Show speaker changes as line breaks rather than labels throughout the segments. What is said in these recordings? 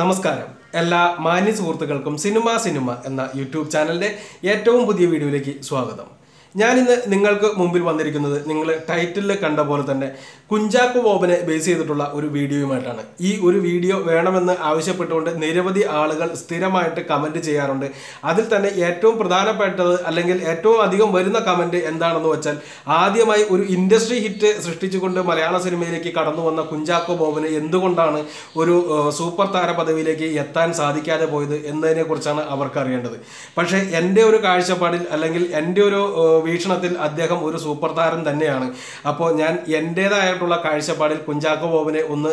നമസ്കാരം. എല്ലാ മാന്യ സുഹൃത്തുക്കൾക്കും സിനിമ സിനിമ എന്ന യൂട്യൂബ് ചാനലിന്റെ ഏറ്റവും പുതിയ വീഡിയോയിലേക്ക് സ്വാഗതം. ഞാനിന്ന് നിങ്ങൾക്ക് മുമ്പിൽ വന്നിരിക്കുന്നത് നിങ്ങൾ ടൈറ്റിലിൽ കണ്ട പോലെ തന്നെ കുഞ്ചാക്കോ ബോബനെ ബേസ് ചെയ്തിട്ടുള്ള ഒരു വീഡിയോയുമായിട്ടാണ്. ഈ ഒരു വീഡിയോ വേണമെന്ന് ആവശ്യപ്പെട്ടുകൊണ്ട് നിരവധി ആളുകൾ സ്ഥിരമായിട്ട് കമന്റ് ചെയ്യാറുണ്ട്. അതിൽ തന്നെ ഏറ്റവും പ്രധാനപ്പെട്ടത് അല്ലെങ്കിൽ ഏറ്റവും അധികം വരുന്ന കമന്റ് എന്താണെന്ന് വെച്ചാൽ ആദ്യമായി ഒരു ഇൻഡസ്ട്രി ഹിറ്റ് സൃഷ്ടിച്ചുകൊണ്ട് മലയാള സിനിമയിലേക്ക് കടന്നു വന്ന കുഞ്ചാക്കോ ബോബന് എന്തുകൊണ്ടാണ് ഒരു സൂപ്പർ താര പദവിയിലേക്ക് എത്താൻ സാധിക്കാതെ പോയത് എന്നതിനെക്കുറിച്ചാണ് അവർക്ക് അറിയേണ്ടത്. പക്ഷേ എന്റെ ഒരു കാഴ്ചപ്പാടിൽ അല്ലെങ്കിൽ എന്റെ ഒരു വീക്ഷണത്തിൽ അദ്ദേഹം ഒരു സൂപ്പർ താരം തന്നെയാണ്. അപ്പോൾ ഞാൻ എന്റേതായിട്ടുള്ള കാഴ്ചപ്പാടിൽ കുഞ്ചാക്കോ ബോബനെ ഒന്ന്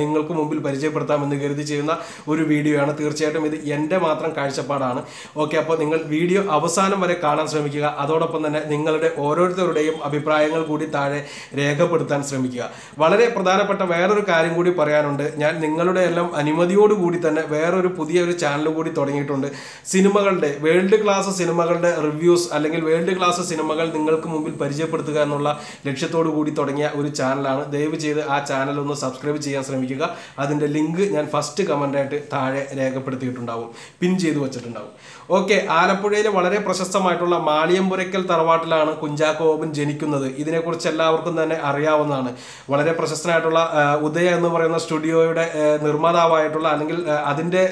നിങ്ങൾക്ക് മുമ്പിൽ പരിചയപ്പെടുത്താമെന്ന് കരുതി ചെയ്യുന്ന ഒരു വീഡിയോ ആണ് തീർച്ചയായിട്ടും ഇത് എന്റെ മാത്രം കാഴ്ചപ്പാടാണ്. ഓക്കെ അപ്പോൾ നിങ്ങൾ വീഡിയോ അവസാനം വരെ കാണാൻ ശ്രമിക്കുക. അതോടൊപ്പം തന്നെ നിങ്ങളുടെ ഓരോരുത്തരുടെയും അഭിപ്രായങ്ങൾ കൂടി താഴെ രേഖപ്പെടുത്താൻ ശ്രമിക്കുക. വളരെ പ്രധാനപ്പെട്ട വേറൊരു കാര്യം കൂടി പറയാനുണ്ട്. ഞാൻ നിങ്ങളുടെ എല്ലാം അനുമതിയോടുകൂടി തന്നെ വേറൊരു പുതിയ ഒരു ചാനൽ കൂടി തുടങ്ങിയിട്ടുണ്ട്. സിനിമകളുടെ വേൾഡ് ക്ലാസ് സിനിമകളുടെ റിവ്യൂസ് അല്ലെങ്കിൽ വേൾഡ് ക്ലാസ് സിനിമകൾ നിങ്ങൾക്ക് മുമ്പിൽ പരിചയപ്പെടുത്തുക എന്നുള്ള ലക്ഷ്യത്തോടു കൂടി തുടങ്ങിയ ഒരു ചാനലാണ്. ദയവ് ചെയ്ത് ആ ചാനൽ ഒന്ന് സബ്സ്ക്രൈബ് ചെയ്യാൻ ശ്രമിക്കുക. അതിന്റെ ലിങ്ക് ഞാൻ ഫസ്റ്റ് കമന്റായിട്ട് താഴെ രേഖപ്പെടുത്തിയിട്ടുണ്ടാവും. പിൻ ചെയ്തു വെച്ചിട്ടുണ്ടാവും. ഓക്കെ ആലപ്പുഴയിലെ വളരെ പ്രശസ്തമായിട്ടുള്ള മാളിയമ്പുരയ്ക്കൽ തറവാട്ടിലാണ് കുഞ്ചാക്കോ ബോബൻ ജനിക്കുന്നത്. ഇതിനെക്കുറിച്ച് എല്ലാവർക്കും തന്നെ അറിയാവുന്നതാണ്. വളരെ പ്രശസ്തനായിട്ടുള്ള ഉദയ എന്ന് പറയുന്ന സ്റ്റുഡിയോയുടെ നിർമ്മാതാവായിട്ടുള്ള അല്ലെങ്കിൽ അതിന്റെ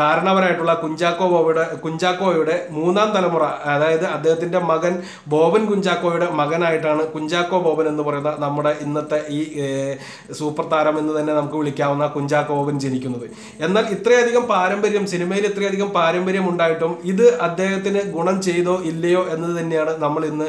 കാരണവരായിട്ടുള്ള കുഞ്ചാക്കോ ബോബയുടെ കുഞ്ചാക്കോയുടെ മൂന്നാം തലമുറ അതായത് അദ്ദേഹത്തിന്റെ മകൻ ബോബൻ കുഞ്ചാക്കോയുടെ മകനായിട്ടാണ് കുഞ്ചാക്കോ ബോബൻ എന്ന് പറയുന്ന നമ്മുടെ ഇന്നത്തെ ഈ സൂപ്പർ താരം എന്ന് തന്നെ നമുക്ക് വിളിക്കാവുന്ന കുഞ്ചാക്കോ ബോബൻ ജനിക്കുന്നത്. എന്നാൽ ഇത്രയധികം പാരമ്പര്യം സിനിമയിൽ ഇത്രയധികം പാരമ്പര്യം ഉണ്ടായിട്ടും ഇത് അദ്ദേഹത്തിന് ഗുണം ചെയ്തോ ഇല്ലയോ എന്നത് തന്നെയാണ് നമ്മൾ ഇന്ന്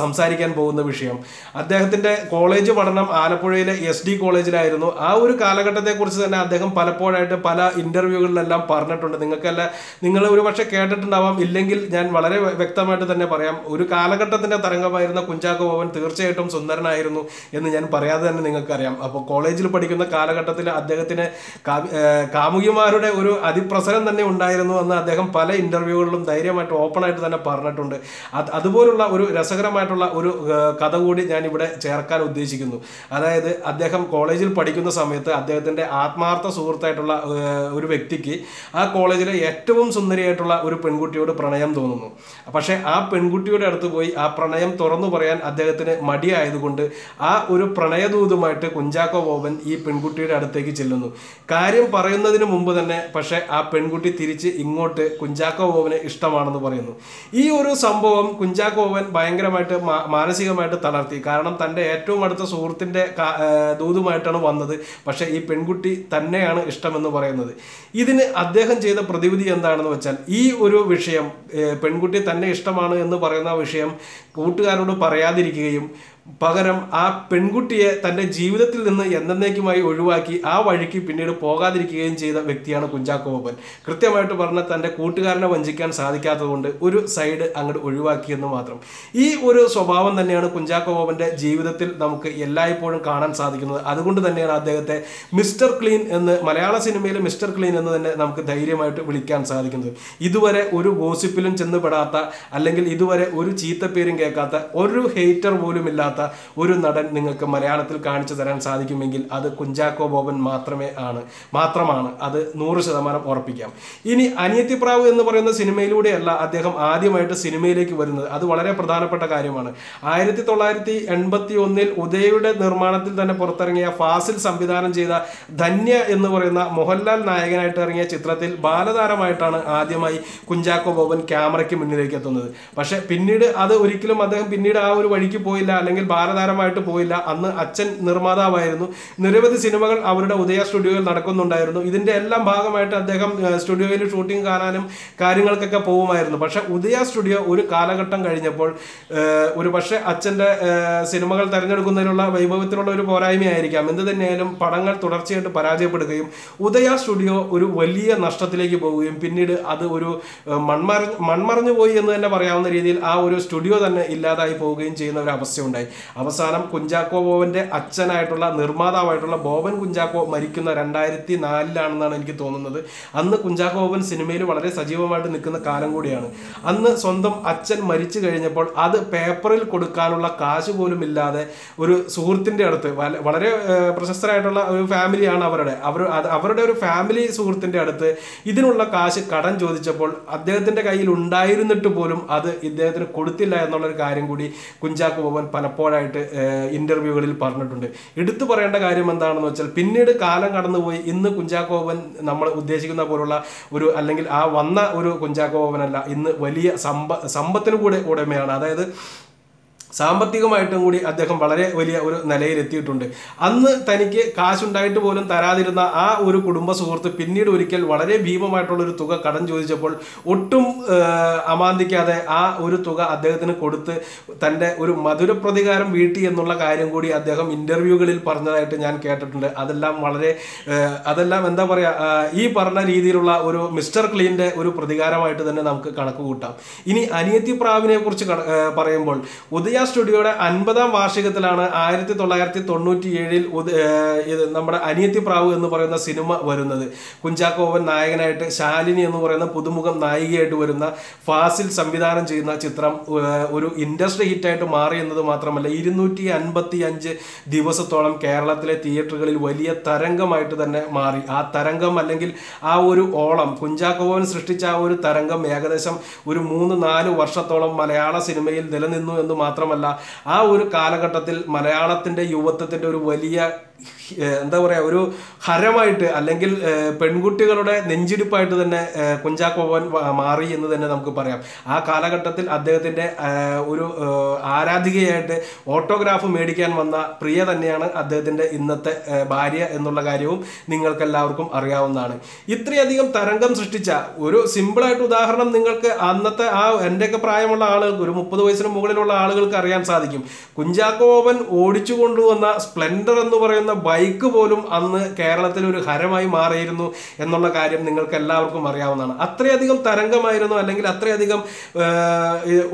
സംസാരിക്കാൻ പോകുന്ന വിഷയം. അദ്ദേഹത്തിന്റെ കോളേജ് പഠനം ആലപ്പുഴയിലെ എസ് ഡി കോളേജിലായിരുന്നു. ആ ഒരു കാലഘട്ടത്തെക്കുറിച്ച് തന്നെ അദ്ദേഹം പലപ്പോഴായിട്ട് പല ഇന്റർവ്യൂകളിലെല്ലാം പറഞ്ഞിട്ടുണ്ട്. നിങ്ങൾക്കല്ല നിങ്ങൾ ഒരു പക്ഷേ കേട്ടിട്ടുണ്ടാവാം. ഇല്ലെങ്കിൽ ഞാൻ വളരെ വ്യക്തമായിട്ട് തന്നെ പറയാം. ഒരു കാലഘട്ടത്തിന്റെ തരംഗമായിരുന്ന കുഞ്ചാക്കോ ബോബൻ തീർച്ചയായിട്ടും സുന്ദരനായിരുന്നു എന്ന് ഞാൻ പറയാതെ തന്നെ നിങ്ങൾക്കറിയാം. അപ്പോൾ കോളേജിൽ പഠിക്കുന്ന കാലഘട്ടത്തിൽ അദ്ദേഹത്തിന് കാമുകിമാരുടെ ഒരു അതിപ്രസരം തന്നെ ഉണ്ടായിരുന്നു എന്ന് അദ്ദേഹം പല ഇന്റർവ്യൂകളിലും ധൈര്യമായിട്ട് ഓപ്പണായിട്ട് തന്നെ പറഞ്ഞിട്ടുണ്ട്. അത് അതുപോലുള്ള ഒരു രസകരമായിട്ടുള്ള ഒരു കഥ കൂടി ഞാൻ ഇവിടെ ചേർക്കാൻ ഉദ്ദേശിക്കുന്നു. അതായത് അദ്ദേഹം കോളേജിൽ പഠിക്കുന്ന സമയത്ത് അദ്ദേഹത്തിന്റെ ആത്മാർത്ഥ സുഹൃത്തായിട്ടുള്ള ഒരു വ്യക്തിക്ക് ആ കോളേജിലെ ഏറ്റവും സുന്ദരിയായിട്ടുള്ള ഒരു പെൺകുട്ടിയോട് പ്രണയം തോന്നുന്നു. പക്ഷേ ആ പെൺകുട്ടിയുടെ അടുത്ത് പോയി ആ പ്രണയം തുറന്നു പറയാൻ അദ്ദേഹത്തിന് മടിയായതുകൊണ്ട് ആ ഒരു പ്രണയദൂതുമായിട്ട് കുഞ്ചാക്കോ ബോബൻ ഈ പെൺകുട്ടിയുടെ അടുത്തേക്ക് ചെല്ലുന്നു. കാര്യം പറയുന്നതിന് മുമ്പ് തന്നെ പക്ഷേ ആ പെൺകുട്ടി തിരിച്ച് ഇങ്ങോട്ട് കുഞ്ചാക്കോ ബോബനെ ഇഷ്ടമാണെന്ന് പറയുന്നു. ഈ ഒരു സംഭവം കുഞ്ചാക്കോ ബോബൻ ഭയങ്കരമായിട്ട് മാനസികമായിട്ട് തളർത്തി. കാരണം തന്റെ ഏറ്റവും അടുത്ത സുഹൃത്തിന്റെ ദൂതുമായിട്ടാണ് വന്നത്. പക്ഷേ ഈ പെൺകുട്ടി തന്നെയാണ് ഇഷ്ടമെന്ന് പറയുന്നത്. ഇതിന് അദ്ദേഹം ചെയ്ത പ്രതിവിധി എന്താണെന്ന് വെച്ചാൽ ഈ ഒരു വിഷയം പെൺകുട്ടി തന്നെ ഇഷ്ടമാണ് എന്ന് പറയുന്ന വിഷയം കൂട്ടുകാരോട് പറയാതിരിക്കുകയും പകരം ആ പെൺകുട്ടിയെ തന്റെ ജീവിതത്തിൽ നിന്ന് എന്നേക്കുമായി ഒഴിവാക്കി ആ വഴിക്ക് പിന്നീട് പോകാതിരിക്കുകയും ചെയ്ത വ്യക്തിയാണ് കുഞ്ചാക്കോ ബോബൻ. കൃത്യമായിട്ട് പറഞ്ഞ തന്റെ കൂട്ടുകാരനെ വഞ്ചിക്കാൻ സാധിക്കാത്തതുകൊണ്ട് ഒരു സൈഡ് അങ്ങോട്ട് ഒഴിവാക്കിയെന്ന് മാത്രം. ഈ ഒരു സ്വഭാവം തന്നെയാണ് കുഞ്ചാക്കോ ബോബന്റെ ജീവിതത്തിൽ നമുക്ക് എല്ലായ്പ്പോഴും കാണാൻ സാധിക്കുന്നത്. അതുകൊണ്ട് തന്നെയാണ് അദ്ദേഹത്തെ മിസ്റ്റർ ക്ലീൻ എന്ന് മലയാള സിനിമയിൽ മിസ്റ്റർ ക്ലീൻ എന്ന് തന്നെ നമുക്ക് ധൈര്യമായിട്ട് വിളിക്കാൻ സാധിക്കുന്നത്. ഇതുവരെ ഒരു ഗോസിപ്പിലും ചെന്ന് പെടാത്ത അല്ലെങ്കിൽ ഇതുവരെ ഒരു ചീത്തപ്പേരും കേൾക്കാത്ത ഒരു ഹെയ്റ്റർ പോലും ഇല്ലാത്ത ഒരു നടൻ നിങ്ങൾക്ക് മലയാളത്തിൽ കാണിച്ചു തരാൻ സാധിക്കുമെങ്കിൽ അത് കുഞ്ചാക്കോ ബോബൻ മാത്രമേ ആണ്. മാത്രമാണ്. അത് നൂറ് ശതമാനം ഉറപ്പിക്കാം. ഇനി അനിയത്തിപ്രാവ് എന്ന് പറയുന്ന സിനിമയിലൂടെയല്ല അദ്ദേഹം ആദ്യമായിട്ട് സിനിമയിലേക്ക് വരുന്നത്. അത് വളരെ പ്രധാനപ്പെട്ട കാര്യമാണ്. ആയിരത്തി തൊള്ളായിരത്തി എൺപത്തി ഒന്നിൽ ഉദയയുടെ നിർമ്മാണത്തിൽ തന്നെ പുറത്തിറങ്ങിയ ഫാസിൽ സംവിധാനം ചെയ്ത ധന്യ എന്ന് പറയുന്ന മോഹൻലാൽ നായകനായിട്ട് ഇറങ്ങിയ ചിത്രത്തിൽ ബാലതാരമായിട്ടാണ് ആദ്യമായി കുഞ്ചാക്കോ ബോബൻ ക്യാമറയ്ക്ക് മുന്നിലേക്ക് എത്തുന്നത്. പക്ഷേ പിന്നീട് അത് ഒരിക്കലും അദ്ദേഹം പിന്നീട് ആ ഒരു വഴിക്ക് പോയില്ല. അല്ലെങ്കിൽ ബാലതാരമായിട്ട് പോയില്ല. അന്ന് അച്ഛൻ നിർമ്മാതാവായിരുന്നു. നിരവധി സിനിമകൾ അവരുടെ ഉദയ സ്റ്റുഡിയോയിൽ നടക്കുന്നുണ്ടായിരുന്നു. ഇതിന്റെ എല്ലാം ഭാഗമായിട്ട് അദ്ദേഹം സ്റ്റുഡിയോയിൽ ഷൂട്ടിംഗ് കാണാനും കാര്യങ്ങൾക്കൊക്കെ പോകുമായിരുന്നു. പക്ഷെ ഉദയ സ്റ്റുഡിയോ ഒരു കാലഘട്ടം കഴിഞ്ഞപ്പോൾ ഒരു പക്ഷേ അച്ഛന്റെ സിനിമകൾ തിരഞ്ഞെടുക്കുന്നതിനുള്ള വൈഭവത്തിനുള്ള ഒരു പോരായ്മയായിരിക്കാം. എന്ത് തന്നെയായാലും പടങ്ങൾ തുടർച്ചയായിട്ട് പരാജയപ്പെടുകയും ഉദയ സ്റ്റുഡിയോ ഒരു വലിയ നഷ്ടത്തിലേക്ക് പോവുകയും പിന്നീട് അത് ഒരു മൺമറ മൺമറഞ്ഞു പോയി എന്ന് തന്നെ പറയാവുന്ന രീതിയിൽ ആ ഒരു സ്റ്റുഡിയോ തന്നെ ഇല്ലാതായി പോവുകയും ചെയ്യുന്ന ഒരു അവസ്ഥയുണ്ടായി. അവസാനം കുഞ്ചാക്കോ ബോബന്റെ അച്ഛനായിട്ടുള്ള നിർമ്മാതാവായിട്ടുള്ള ബോബൻ കുഞ്ചാക്കോ മരിക്കുന്ന രണ്ടായിരത്തി നാലിലാണെന്നാണ് എനിക്ക് തോന്നുന്നത്. അന്ന് കുഞ്ചാക്കോ ബോബൻ സിനിമയിൽ വളരെ സജീവമായിട്ട് നിൽക്കുന്ന കാലം കൂടിയാണ്. അന്ന് സ്വന്തം അച്ഛൻ മരിച്ചു കഴിഞ്ഞപ്പോൾ അത് പേപ്പറിൽ കൊടുക്കാനുള്ള കാശ് പോലും ഇല്ലാതെ ഒരു സുഹൃത്തിന്റെ അടുത്ത് വളരെ പ്രശസ്തരായിട്ടുള്ള ഒരു ഫാമിലിയാണ് അവരുടെ. അവർ അവരുടെ ഒരു ഫാമിലി സുഹൃത്തിന്റെ അടുത്ത് ഇതിനുള്ള കാശ് കടം ചോദിച്ചപ്പോൾ അദ്ദേഹത്തിന്റെ കയ്യിൽ ഉണ്ടായിരുന്നിട്ട് പോലും അത് ഇദ്ദേഹത്തിന് കൊടുത്തില്ല എന്നുള്ളൊരു കാര്യം കൂടി കുഞ്ചാക്കോ ബോബൻ പലപ്പോഴായിട്ട് ഇന്റർവ്യൂകളിൽ പറഞ്ഞിട്ടുണ്ട്. എടുത്തു പറയേണ്ട കാര്യം എന്താണെന്ന് വെച്ചാൽ പിന്നീട് കാലം കടന്നുപോയി ഇന്ന് കുഞ്ചാക്കോവൻ നമ്മൾ ഉദ്ദേശിക്കുന്ന പോലുള്ള ഒരു അല്ലെങ്കിൽ ആ വന്ന ഒരു കുഞ്ചാക്കോവനല്ല ഇന്ന് വലിയ സമ്പ സമ്പത്തിന് കൂടെ ഉടമയാണ്. അതായത് സാമ്പത്തികമായിട്ടും കൂടി അദ്ദേഹം വളരെ വലിയ ഒരു നിലയിലെത്തിയിട്ടുണ്ട്. അന്ന് തനിക്ക് കാശുണ്ടായിട്ട് പോലും തരാതിരുന്ന ആ ഒരു കുടുംബ സുഹൃത്ത് പിന്നീട് ഒരിക്കൽ വളരെ ഭീമമായിട്ടുള്ള ഒരു തുക കടം ചോദിച്ചപ്പോൾ ഒട്ടും അമാന്തിക്കാതെ ആ ഒരു തുക അദ്ദേഹത്തിന് കൊടുത്ത് തന്റെ ഒരു മധുരപ്രതികാരം വീട്ടി എന്നുള്ള കാര്യം കൂടി അദ്ദേഹം ഇന്റർവ്യൂകളിൽ പറഞ്ഞതായിട്ട് ഞാൻ കേട്ടിട്ടുണ്ട്. അതെല്ലാം വളരെ അതെല്ലാം എന്താ പറയുക ഈ പറഞ്ഞ രീതിയിലുള്ള ഒരു മിസ്റ്റർ ക്ലീന്റെ ഒരു പ്രതികാരമായിട്ട് തന്നെ നമുക്ക് കണക്ക് കൂട്ടാം ഇനി അനിയത്തി പ്രാവിനെ കുറിച്ച് പറയുമ്പോൾ ഉദയ സ്റ്റുഡിയോയുടെ അൻപതാം വാർഷികത്തിലാണ് ആയിരത്തി തൊള്ളായിരത്തി തൊണ്ണൂറ്റി ഏഴിൽ ഇത് നമ്മുടെ അനിയത്തി പ്രാവ് എന്ന് പറയുന്ന സിനിമ വരുന്നത്. കുഞ്ചാക്കോവൻ നായകനായിട്ട് ശാലിനി എന്ന് പറയുന്ന പുതുമുഖം നായികയായിട്ട് വരുന്ന ഫാസിൽ സംവിധാനം ചെയ്യുന്ന ചിത്രം ഒരു ഇൻഡസ്ട്രി ഹിറ്റായിട്ട് മാറി എന്നത് മാത്രമല്ല ഇരുന്നൂറ്റി അൻപത്തി അഞ്ച് ദിവസത്തോളം കേരളത്തിലെ തിയേറ്ററുകളിൽ വലിയ തരംഗമായിട്ട് തന്നെ മാറി. ആ തരംഗം അല്ലെങ്കിൽ ആ ഒരു ഓളം കുഞ്ചാക്കോവൻ സൃഷ്ടിച്ച ആ ഒരു തരംഗം ഏകദേശം ഒരു മൂന്ന് നാല് വർഷത്തോളം മലയാള സിനിമയിൽ നിലനിന്നു എന്ന് മാത്രമല്ല ആ ഒരു കാലഘട്ടത്തിൽ മലയാളത്തിന്റെ യുവത്വത്തിന്റെ ഒരു വലിയ എന്താ പറയുക ഒരു ഹരമായിട്ട് അല്ലെങ്കിൽ പെൺകുട്ടികളുടെ നെഞ്ചിരിപ്പായിട്ട് തന്നെ കുഞ്ചാക്കോവൻ മാറി എന്ന് തന്നെ നമുക്ക് പറയാം. ആ കാലഘട്ടത്തിൽ അദ്ദേഹത്തിന്റെ ഒരു ആരാധികയായിട്ട് ഓട്ടോഗ്രാഫ് മേടിക്കാൻ വന്ന പ്രിയ തന്നെയാണ് അദ്ദേഹത്തിന്റെ ഇന്നത്തെ ഭാര്യ എന്നുള്ള കാര്യവും നിങ്ങൾക്കെല്ലാവർക്കും അറിയാവുന്നതാണ്. ഇത്രയധികം തരംഗം സൃഷ്ടിച്ച ഒരു സിമ്പിളായിട്ട് ഉദാഹരണം നിങ്ങൾക്ക് അന്നത്തെ ആ എന്റെയൊക്കെ പ്രായമുള്ള ആളുകൾക്ക് ഒരു മുപ്പത് വയസ്സിന് മുകളിലുള്ള ആളുകൾക്ക് അറിയാൻ സാധിക്കും. കുഞ്ചാക്കോവൻ ഓടിച്ചു കൊണ്ടുവന്ന സ്പ്ലെൻഡർ എന്ന് പറയുന്ന ബൈക്ക് പോലും അന്ന് കേരളത്തിൽ ഒരു ഹരമായി മാറിയിരുന്നു എന്നുള്ള കാര്യം നിങ്ങൾക്ക് എല്ലാവർക്കും അറിയാവുന്നതാണ്. അത്രയധികം തരംഗമായിരുന്നു അല്ലെങ്കിൽ അത്രയധികം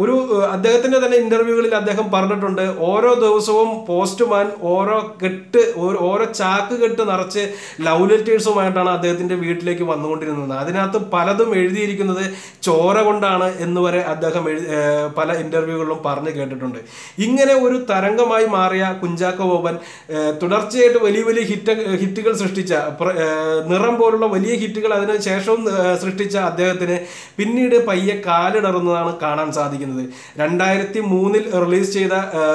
ഒരു അദ്ദേഹത്തിന്റെ തന്നെ ഇന്റർവ്യൂകളിൽ അദ്ദേഹം പറഞ്ഞിട്ടുണ്ട് ഓരോ ദിവസവും പോസ്റ്റ്മാൻ ഓരോ കെട്ട് ഓരോ ചാക്ക് കെട്ട് നിറച്ച് ലവ് ലെറ്റേഴ്സുമായിട്ടാണ് അദ്ദേഹത്തിന്റെ വീട്ടിലേക്ക് വന്നുകൊണ്ടിരുന്നത്. അതിനകത്ത് പലതും എഴുതിയിരിക്കുന്നത് ചോര കൊണ്ടാണ് എന്ന് വരെ അദ്ദേഹം പല ഇന്റർവ്യൂകളിലും പറഞ്ഞു കേട്ടിട്ടുണ്ട്. ഇങ്ങനെ ഒരു തരംഗമായി മാറിയ കുഞ്ചാക്കോ ബോബൻ തുടർച്ചയായിട്ട് വലിയ വലിയ ഹിറ്റ് ഹിറ്റുകൾ സൃഷ്ടിച്ച നിറം പോലുള്ള വലിയ ഹിറ്റുകൾ അതിന് ശേഷവും സൃഷ്ടിച്ച അദ്ദേഹത്തിന് പിന്നീട് പയ്യെ കാലിടറുന്നതാണ് കാണാൻ സാധിക്കുന്നത്. രണ്ടായിരത്തി മൂന്നിൽ റിലീസ് ചെയ്ത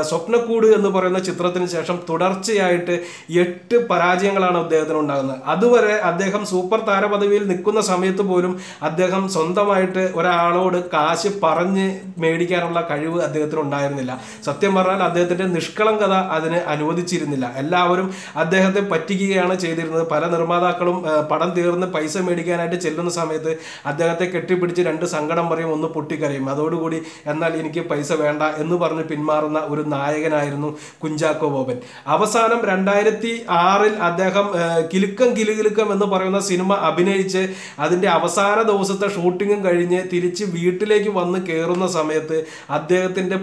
സ്വപ്നക്കൂട് എന്ന് പറയുന്ന ചിത്രത്തിന് ശേഷം തുടർച്ചയായിട്ട് എട്ട് പരാജയങ്ങളാണ് അദ്ദേഹത്തിന് ഉണ്ടാകുന്നത്. അതുവരെ അദ്ദേഹം സൂപ്പർ താരപദവിയിൽ നിൽക്കുന്ന സമയത്ത് പോലും അദ്ദേഹം സ്വന്തമായിട്ട് ഒരാളോട് കാശ് പറഞ്ഞ് മേടിക്കാനുള്ള കഴിവ് അദ്ദേഹത്തിന് ഉണ്ടായിരുന്നില്ല. സത്യം പറഞ്ഞാൽ അദ്ദേഹത്തിന്റെ നിഷ്കളങ്കത അതിന് അനുവദിച്ചിരുന്നില്ല. എല്ലാവരും അദ്ദേഹത്തെ പറ്റിക്കുകയാണ് ചെയ്തിരുന്നത്. പല നിർമ്മാതാക്കളും പടം തീർന്ന് പൈസ മേടിക്കാനായിട്ട് ചെല്ലുന്ന സമയത്ത് അദ്ദേഹത്തെ കെട്ടിപ്പിടിച്ച് രണ്ട് സങ്കടം പറയും ഒന്ന് പൊട്ടിക്കരയും. അതോടുകൂടി എന്നാൽ എനിക്ക് പൈസ വേണ്ട എന്ന് പറഞ്ഞ് പിന്മാറുന്ന ഒരു നായകനായിരുന്നു കുഞ്ചാക്കോ ബോബൻ. അവസാനം രണ്ടായിരത്തി ആറിൽ അദ്ദേഹം കിലുക്കം കിലുകിലുക്കം എന്ന് പറയുന്ന സിനിമ അഭിനയിച്ച് അതിന്റെ അവസാന ദിവസത്തെ ഷൂട്ടിങ്ങും കഴിഞ്ഞ് തിരിച്ച് വീട്ടിലേക്ക് വന്ന് കയറുന്ന സമയത്ത് അദ്ദേഹത്തിന്റെ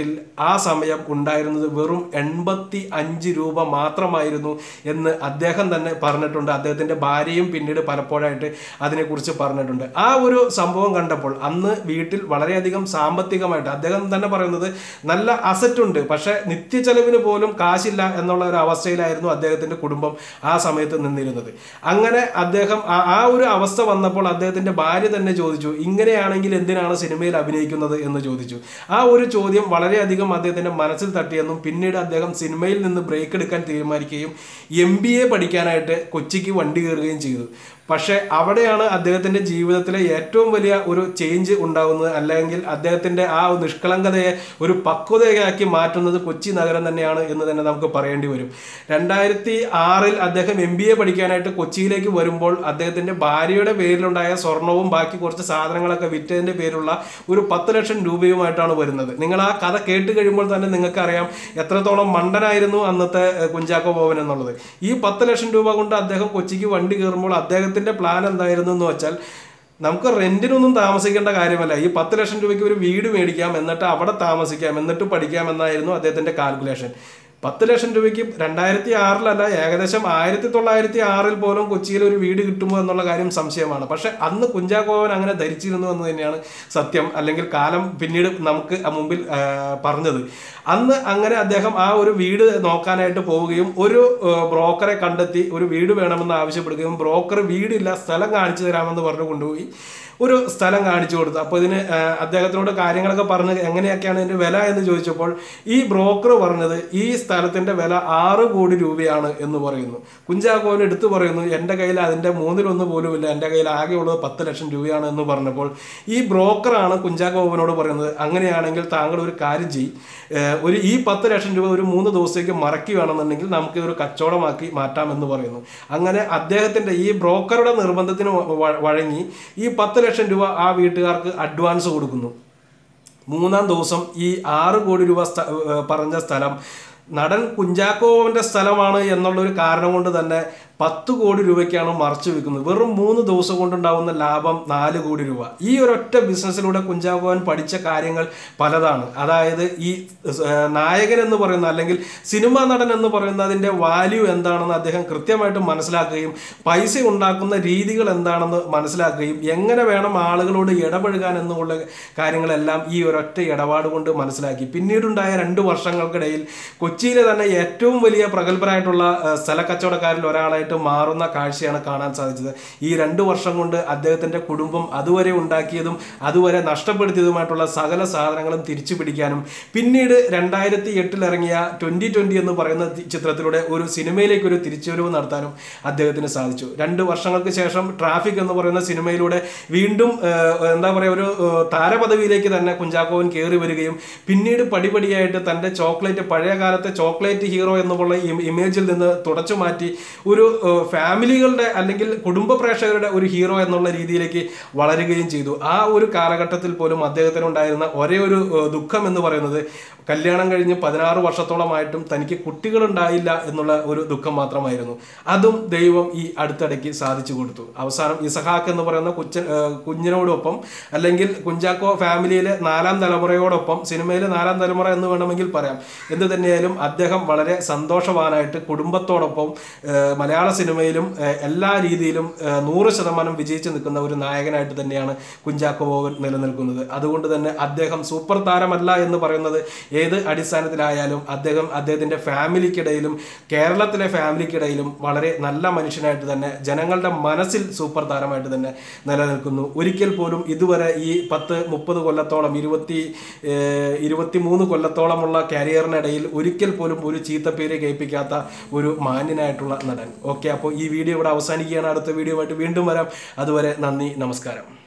പോക്കറ്റിൽ ആ സമയം ഉണ്ടായിരുന്നത് വെറും എൺപത്തി അഞ്ച് രൂപ മാത്രമായിരുന്നു എന്ന് അദ്ദേഹം തന്നെ പറഞ്ഞിട്ടുണ്ട്. അദ്ദേഹത്തിന്റെ ഭാര്യയും പിന്നീട് പലപ്പോഴായിട്ട് അതിനെക്കുറിച്ച് പറഞ്ഞിട്ടുണ്ട്. ആ ഒരു സംഭവം കണ്ടപ്പോൾ അന്ന് വീട്ടിൽ വളരെയധികം സാമ്പത്തികമായിട്ട് അദ്ദേഹം തന്നെ പറയുന്നത് നല്ല അസറ്റ് ഉണ്ട് പക്ഷേ നിത്യചെലവിന് പോലും കാശില്ല എന്നുള്ള ഒരു അവസ്ഥയിലായിരുന്നു അദ്ദേഹത്തിന്റെ കുടുംബം ആ സമയത്ത് നിന്നിരുന്നത്. അങ്ങനെ അദ്ദേഹം ആ- ഒരു അവസ്ഥ വന്നപ്പോൾ അദ്ദേഹത്തിന്റെ ഭാര്യ തന്നെ ചോദിച്ചു ഇങ്ങനെയാണെങ്കിൽ എന്തിനാണ് സിനിമയിൽ അഭിനയിക്കുന്നത്? എന്ന് ചോദിച്ചു. ആ ഒരു ചോദ്യം വളരെയധികം അദ്ദേഹത്തിന്റെ മനസ്സിൽ തട്ടിയെന്നും പിന്നീട് അദ്ദേഹം സിനിമയിൽ നിന്ന് ബ്രേക്ക് എടുക്കാൻ തീരുമാനിക്കുകയും എ പഠിക്കാനായിട്ട് കൊച്ചിക്ക് വണ്ടി കയറുകയും ചെയ്തു. പക്ഷെ അവിടെയാണ് അദ്ദേഹത്തിന്റെ ജീവിതത്തിലെ ഏറ്റവും വലിയ ഒരു ചേഞ്ച് ഉണ്ടാകുന്നത് അല്ലെങ്കിൽ അദ്ദേഹത്തിന്റെ ആ നിഷ്കളങ്കതയെ ഒരു പക്വതയാക്കി മാറ്റുന്നത് കൊച്ചി നഗരം തന്നെയാണ് എന്ന് തന്നെ നമുക്ക് പറയേണ്ടി വരും. രണ്ടായിരത്തി ആറിൽ അദ്ദേഹം എം ബി എ പഠിക്കാനായിട്ട് കൊച്ചിയിലേക്ക് വരുമ്പോൾ അദ്ദേഹത്തിന്റെ ഭാര്യയുടെ പേരിലുണ്ടായ സ്വർണവും ബാക്കി കുറച്ച് സാധനങ്ങളൊക്കെ വിറ്റതിന്റെ പേരുള്ള ഒരു പത്ത് ലക്ഷം രൂപയുമായിട്ടാണ് വരുന്നത്. നിങ്ങൾ ആ കഥ കേട്ട് കഴിയുമ്പോൾ തന്നെ നിങ്ങൾക്കറിയാം എത്രത്തോളം മണ്ടനായിരുന്നു അന്നത്തെ കുഞ്ചാക്കോ ബോബൻ എന്നുള്ളത്. ഈ പത്ത് ലക്ഷം രൂപ കൊണ്ട് അദ്ദേഹം കൊച്ചിക്ക് വണ്ടി കയറുമ്പോൾ അദ്ദേഹത്തിന്റെ പ്ലാൻ എന്തായിരുന്നു എന്ന് വെച്ചാൽ നമുക്ക് റെന്റിനൊന്നും താമസിക്കേണ്ട കാര്യമല്ല. ഈ പത്ത് ലക്ഷം രൂപയ്ക്ക് ഒരു വീട് മേടിക്കാം എന്നിട്ട് അവിടെ താമസിക്കാം എന്നിട്ട് പഠിക്കാം എന്നായിരുന്നു അദ്ദേഹത്തിന്റെ കാൽക്കുലേഷൻ പത്ത് ലക്ഷം രൂപയ്ക്ക് രണ്ടായിരത്തി ആറിലല്ല ഏകദേശം ആയിരത്തി തൊള്ളായിരത്തി ആറിൽ പോലും കൊച്ചിയിൽ ഒരു വീട് കിട്ടുമോ എന്നുള്ള കാര്യം സംശയമാണ്. പക്ഷെ അന്ന് കുഞ്ചാക്കോവൻ അങ്ങനെ ധരിച്ചിരുന്നു എന്ന് തന്നെയാണ് സത്യം അല്ലെങ്കിൽ കാലം പിന്നീട് നമുക്ക് മുമ്പിൽ പറഞ്ഞത്. അന്ന് അങ്ങനെ അദ്ദേഹം ആ ഒരു വീട് നോക്കാനായിട്ട് പോവുകയും ഒരു ബ്രോക്കറെ കണ്ടെത്തി ഒരു വീട് വേണമെന്ന് ആവശ്യപ്പെടുകയും ബ്രോക്കർ വീടില്ല സ്ഥലം കാണിച്ചു തരാമെന്ന് പറഞ്ഞു കൊണ്ടുപോയി. ഒരു സ്ഥലം കാണിച്ചു കൊടുത്തു. അപ്പോൾ ഇതിന് അദ്ദേഹത്തിനോട് കാര്യങ്ങളൊക്കെ പറഞ്ഞ് എങ്ങനെയൊക്കെയാണ് ഇതിന്റെ വില എന്ന് ചോദിച്ചപ്പോൾ ഈ ബ്രോക്കർ പറഞ്ഞത് ഈ സ്ഥലത്തിന്റെ വില ആറ് കോടി രൂപയാണ് എന്ന് പറയുന്നു. കുഞ്ചാക്കോൻ എടുത്തു പറയുന്നു എന്റെ കയ്യിൽ അതിന്റെ മൂന്നിലൊന്ന് പോലും ഇല്ല എന്റെ കയ്യിൽ ആകെയുള്ളത് പത്ത് ലക്ഷം രൂപയാണ് എന്ന് പറഞ്ഞപ്പോൾ ഈ ബ്രോക്കറാണ് കുഞ്ചാക്കോവനോട് പറയുന്നത് അങ്ങനെയാണെങ്കിൽ താങ്കൾ ഒരു കാര്യം ചെയ്യും. ഒരു ഈ പത്ത് ലക്ഷം രൂപ ഒരു മൂന്ന് ദിവസത്തേക്ക് മറക്കുകയാണെന്നുണ്ടെങ്കിൽ നമുക്ക് ഒരു കച്ചവടമാക്കി മാറ്റാമെന്ന് പറയുന്നു. അങ്ങനെ അദ്ദേഹത്തിന്റെ ഈ ബ്രോക്കറുടെ നിർബന്ധത്തിന് വഴങ്ങി ഈ പത്ത് ലക്ഷം രൂപ ആ വീട്ടുകാർക്ക് അഡ്വാൻസ് കൊടുക്കുന്നു. മൂന്നാം ദിവസം ഈ ആറ് കോടി രൂപ പറഞ്ഞ സ്ഥലം നടൻ കുഞ്ചാക്കോവന്റെ സ്ഥലമാണ് എന്നുള്ളൊരു കാരണം കൊണ്ട് തന്നെ പത്ത് കോടി രൂപയ്ക്കാണ് മറച്ചു വെക്കുന്നത്. വെറും മൂന്ന് ദിവസം കൊണ്ടുണ്ടാവുന്ന ലാഭം നാല് കോടി രൂപ. ഈ ഒരൊറ്റ ബിസിനസ്സിലൂടെ കുഞ്ചാക്കോവൻ പഠിച്ച കാര്യങ്ങൾ പലതാണ്. അതായത് ഈ നായകൻ എന്ന് പറയുന്ന അല്ലെങ്കിൽ സിനിമാ നടൻ എന്ന് പറയുന്ന അതിന്റെ വാല്യൂ എന്താണെന്ന് അദ്ദേഹം കൃത്യമായിട്ട് മനസ്സിലാക്കുകയും പൈസ ഉണ്ടാക്കുന്ന രീതികൾ എന്താണെന്ന് മനസ്സിലാക്കുകയും എങ്ങനെ വേണം ആളുകളോട് ഇടപഴകാൻ എന്നുള്ള കാര്യങ്ങളെല്ലാം ഈ ഒരൊറ്റ ഇടപാട് കൊണ്ട് മനസ്സിലാക്കി. പിന്നീടുണ്ടായ രണ്ട് വർഷങ്ങൾക്കിടയിൽ കൊച്ചിയിലെ തന്നെ ഏറ്റവും വലിയ പ്രഗത്ഭരായിട്ടുള്ള സ്ഥല കച്ചവടക്കാരിൽ ഒരാളായിട്ട് മാറുന്ന കാഴ്ചയാണ് കാണാൻ സാധിച്ചത്. ഈ രണ്ട് വർഷം കൊണ്ട് അദ്ദേഹത്തിന്റെ കുടുംബം അതുവരെ ഉണ്ടാക്കിയതും അതുവരെ നഷ്ടപ്പെടുത്തിയതുമായിട്ടുള്ള സകല സാധനങ്ങളും തിരിച്ചു പിടിക്കാനും പിന്നീട് രണ്ടായിരത്തി എട്ടിൽ ഇറങ്ങിയ ട്വന്റി ട്വന്റി എന്ന് പറയുന്ന ചിത്രത്തിലൂടെ ഒരു സിനിമയിലേക്ക് ഒരു തിരിച്ചുവരവ് നടത്താനും അദ്ദേഹത്തിന് സാധിച്ചു. രണ്ട് വർഷങ്ങൾക്ക് ശേഷം ട്രാഫിക് എന്ന് പറയുന്ന സിനിമയിലൂടെ വീണ്ടും എന്താ പറയുക ഒരു താരപദവിയിലേക്ക് തന്നെ കുഞ്ചാക്കോവൻ കയറി വരികയും പിന്നീട് പടിപടിയായിട്ട് തന്റെ ചോക്ലേറ്റ് പഴയ കാലത്തെ ചോക്ലേറ്റ് ഹീറോ എന്നുള്ള ഇമേജിൽ നിന്ന് തുടച്ചു മാറ്റി ഒരു ഫാമിലികളുടെ അല്ലെങ്കിൽ കുടുംബ പ്രേക്ഷകരുടെ ഒരു ഹീറോ എന്നുള്ള രീതിയിലേക്ക് വളരുകയും ചെയ്തു. ആ ഒരു കാലഘട്ടത്തിൽ പോലും അദ്ദേഹത്തിന് ഉണ്ടായിരുന്ന ഒരേ ഒരു ദുഃഖം എന്ന് പറയുന്നത് കല്യാണം കഴിഞ്ഞ് പതിനാറ് വർഷത്തോളമായിട്ടും തനിക്ക് കുട്ടികളുണ്ടായില്ല എന്നുള്ള ഒരു ദുഃഖം മാത്രമായിരുന്നു. അതും ദൈവം ഈ അടുത്തിടയ്ക്ക് സാധിച്ചു കൊടുത്തു. അവസാനം ഇസഹാക്ക് എന്ന് പറയുന്ന കുച്ച കുഞ്ഞിനോടൊപ്പം അല്ലെങ്കിൽ കുഞ്ചാക്കോ ഫാമിലിയിലെ നാലാം തലമുറയോടൊപ്പം സിനിമയിലെ നാലാം തലമുറ എന്ന് വേണമെങ്കിൽ പറയാം. എന്ത് തന്നെയായാലും അദ്ദേഹം വളരെ സന്തോഷവാനായിട്ട് കുടുംബത്തോടൊപ്പം മലയാള സിനിമയിലും എല്ലാ രീതിയിലും നൂറ് ശതമാനം വിജയിച്ച് നിൽക്കുന്ന ഒരു നായകനായിട്ട് തന്നെയാണ് കുഞ്ചാക്കോ ബോബൻ നിലനിൽക്കുന്നത്. അതുകൊണ്ട് തന്നെ അദ്ദേഹം സൂപ്പർ താരമല്ല എന്ന് പറയുന്നത് ഏത് അടിസ്ഥാനത്തിലായാലും അദ്ദേഹം അദ്ദേഹത്തിന്റെ ഫാമിലിക്കിടയിലും കേരളത്തിലെ ഫാമിലിക്കിടയിലും വളരെ നല്ല മനുഷ്യനായിട്ട് തന്നെ ജനങ്ങളുടെ മനസ്സിൽ സൂപ്പർ താരമായിട്ട് തന്നെ നിലനിൽക്കുന്നു. ഒരിക്കൽ പോലും ഇതുവരെ ഈ പത്ത് മുപ്പത് കൊല്ലത്തോളം ഇരുപത്തി ഇരുപത്തി മൂന്ന് കൊല്ലത്തോളമുള്ള കരിയറിനിടയിൽ ഒരിക്കൽ പോലും ഒരു ചീത്തപ്പേര് കേൾപ്പിക്കാത്ത ഒരു മാന്യനായിട്ടുള്ള നടൻ. ഓക്കെ അപ്പോൾ ഈ വീഡിയോ ഇവിടെ അവസാനിക്കുകയാണ്. അടുത്ത വീഡിയോ വീണ്ടും വരാം. അതുവരെ നന്ദി നമസ്കാരം.